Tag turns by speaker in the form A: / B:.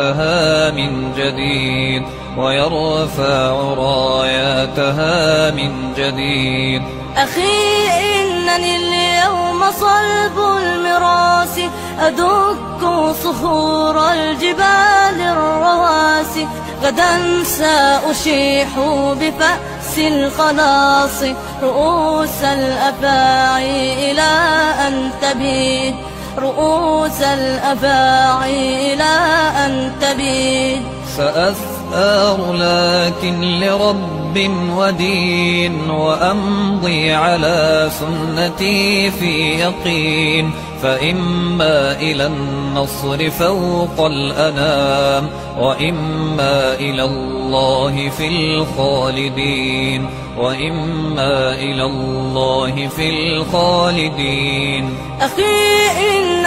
A: لها من جديد ويرفع راياتها من جديد.
B: أخي إنني اليوم صلب المراس أدك صخور الجبال الرواسي غدا سأشيح بفأس الخلاص رؤوس الأفاعي إلى أن تبيد. رؤوس الأفاعي إلى أن تبيد
A: سأثار لكن لرب ودين وأمضي على سنتي في يقين. فإما إلى النصر فوق الأنام وإما إلى الله في الخالدين. وإما إلى الله في الخالدين.
B: أخي ما